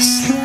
Podcast.